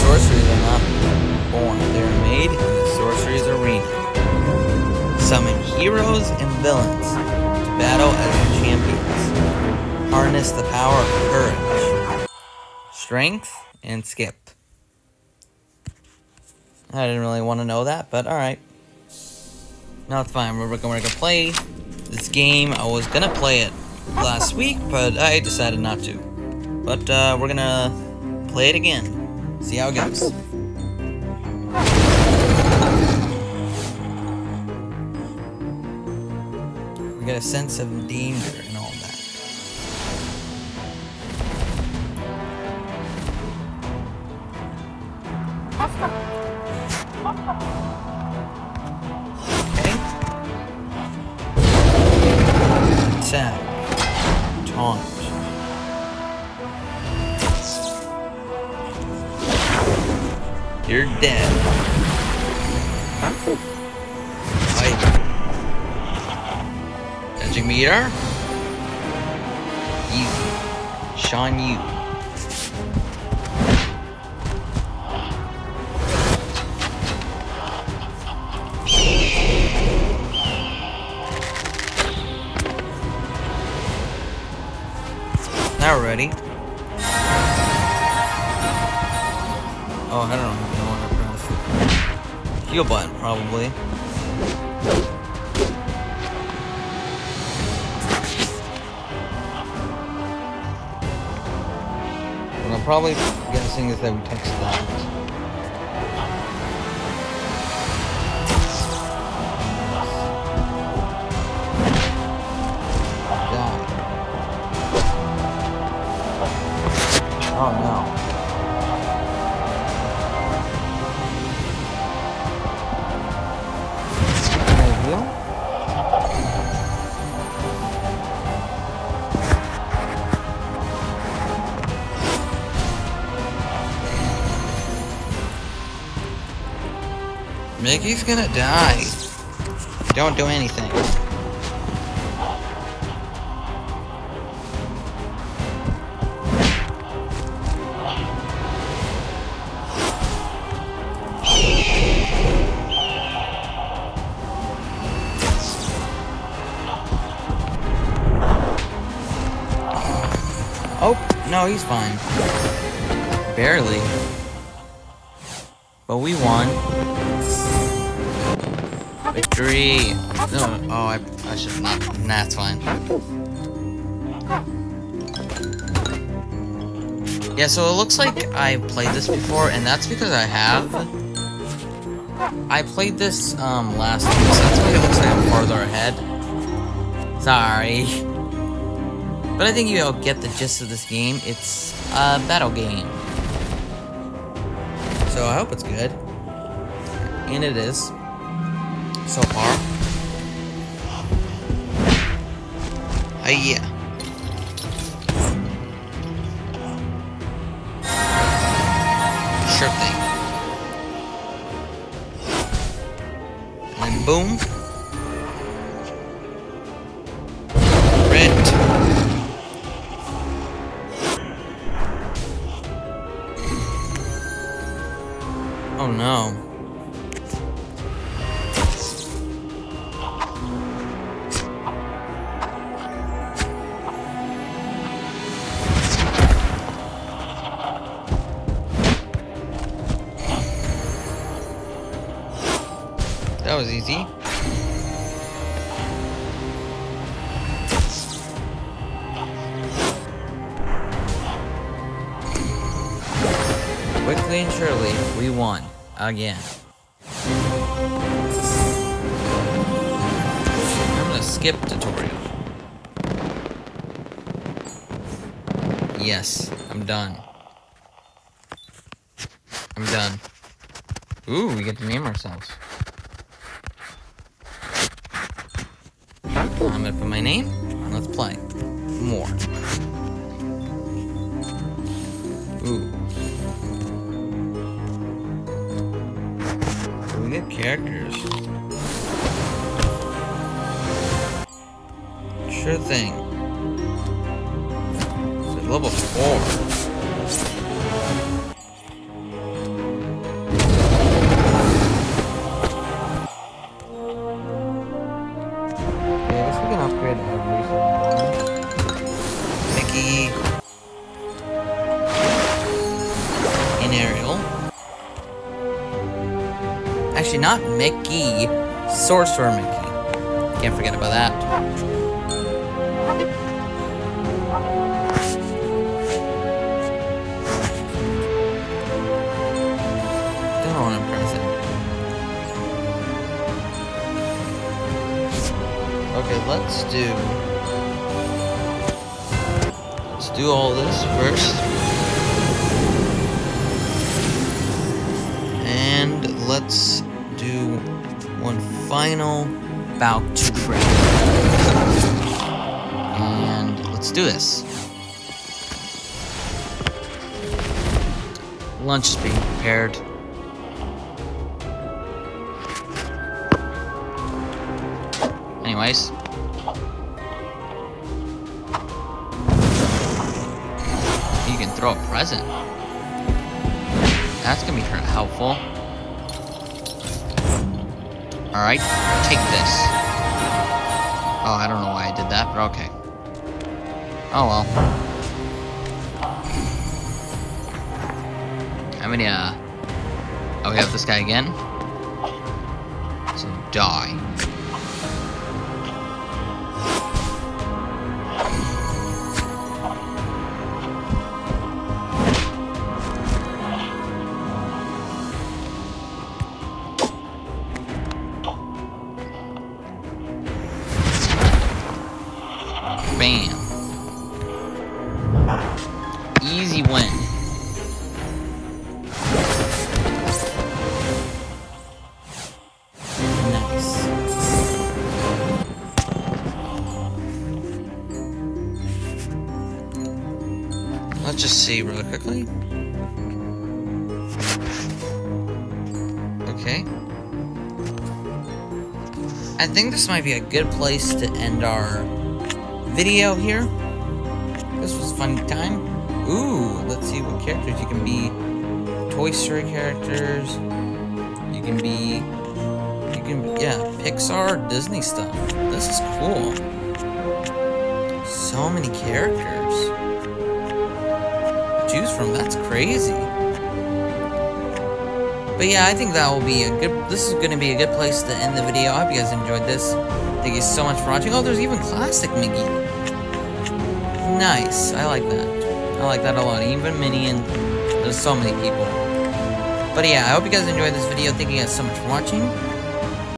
Sorceries are not born, they are made in the Sorcerer's Arena. Summon heroes and villains to battle as champions. Harness the power of courage, strength, and skip. I didn't really want to know that, but alright. No, it's fine. We're gonna play this game. I was gonna play it last week, but I decided not to. But uh, we're gonna play it again. See how it goes. We get a sense of danger and all that. Okay. Attack. Taunt. You're dead. Fight. Edging meter. Easy. Sean you. Heal button, probably. What I'm probably guessing is that we text that. Oh no. Mickey's gonna die. Don't do anything. Oh, no, he's fine. Barely. But we won. Victory! No, oh, I, I should not. Nah, it's fine. Yeah, so it looks like I played this before, and that's because I have. I played this um last week, so that's why it looks like I'm farther ahead. Sorry. But I think you'll get the gist of this game. It's a battle game. So I hope it's good. And it is. So far. Uh, yeah. Sure thing. And boom. Red. Oh no. That was easy. Quickly and surely, we won. Again. I'm gonna skip tutorial. Yes, I'm done. I'm done. Ooh, we get to name ourselves. I'm gonna put my name. And let's play. More. Ooh. We get characters. Sure thing. It's level 4. Actually not Mickey, Sorcerer Mickey. Can't forget about that. Okay, let's do... Let's do all this first. And let's do one final bout to the And let's do this. Lunch is being prepared. Anyways. You can throw a present. That's gonna be helpful. Alright, take this. Oh, I don't know why I did that, but okay. Oh well. How many, uh... Oh, we have this guy again? So, die. Bam. Easy win. Nice. Let's just see really quickly. Okay. I think this might be a good place to end our video here. This was a fun time. Ooh, let's see what characters you can be. Toy Story characters. You can be, you can, be, yeah, Pixar, Disney stuff. This is cool. So many characters. Choose from, that's crazy. But yeah, I think that will be a good, this is going to be a good place to end the video. I hope you guys enjoyed this. Thank you so much for watching. Oh, there's even Classic Mickey. Nice. I like that. I like that a lot. Even Minion. There's so many people. But yeah, I hope you guys enjoyed this video. Thank you guys so much for watching.